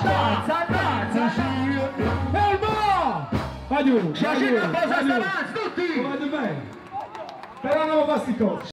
ammazza, ammazza! Fermo! Va giù! Ci va agite giù, un po' va sta giù. avanti, tutti! Va bene. Però non lo passi così.